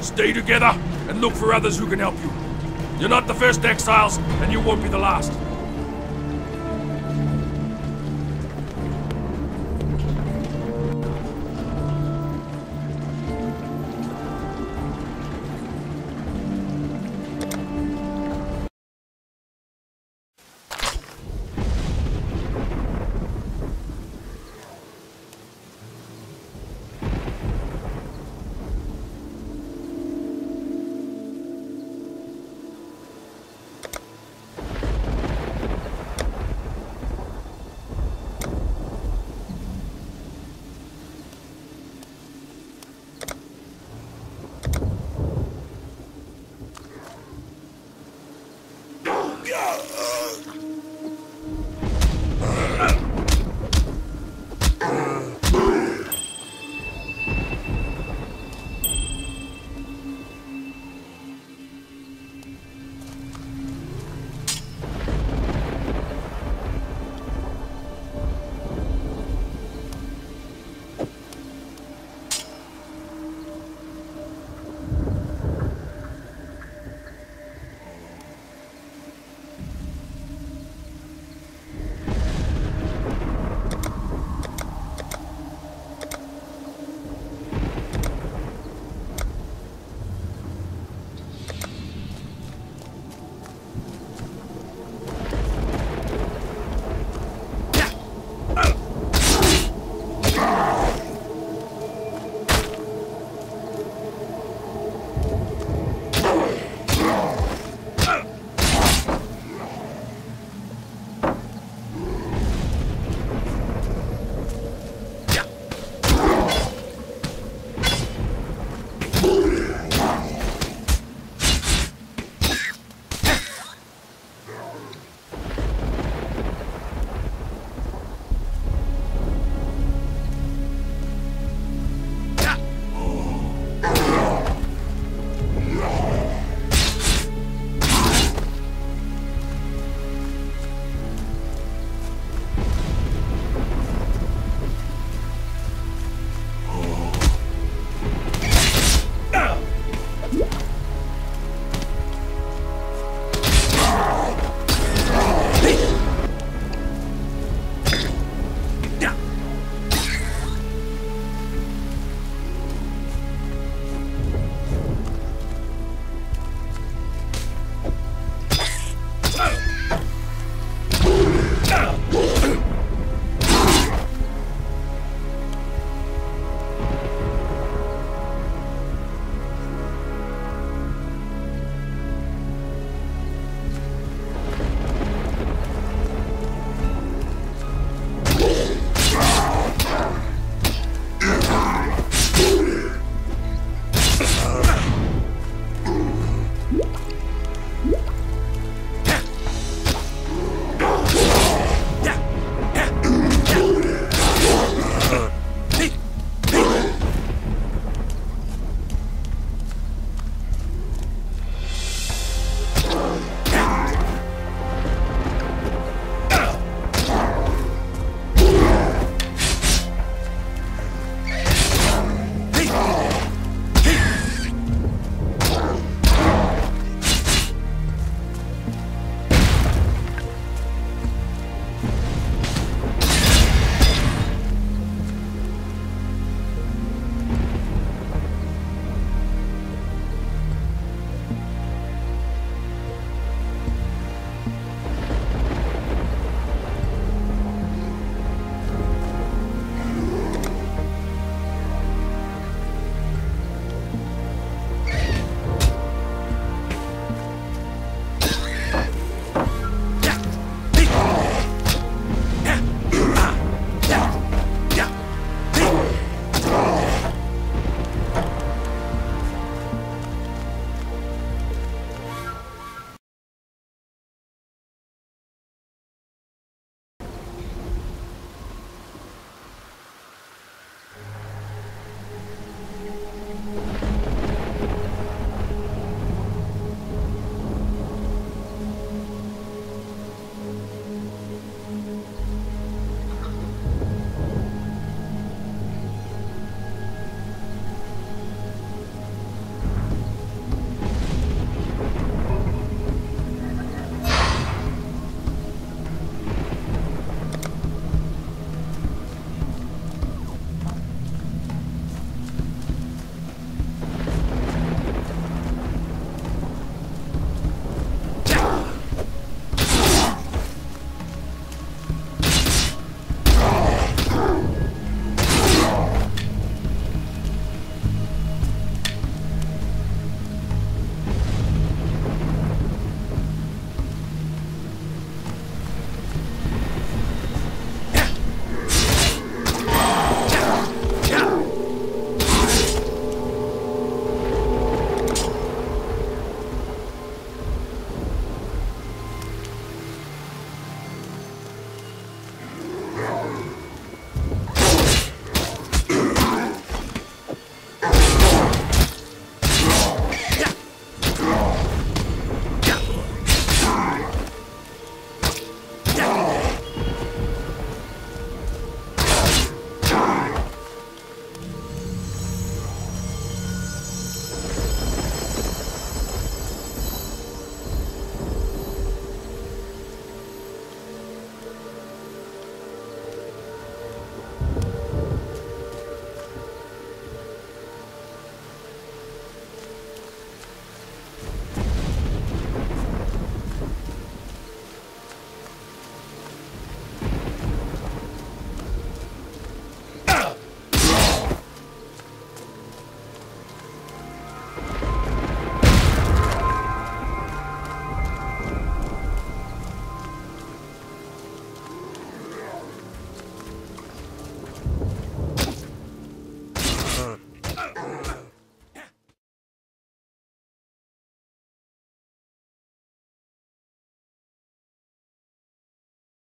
Stay together and look for others who can help you. You're not the first exiles, and you won't be the last.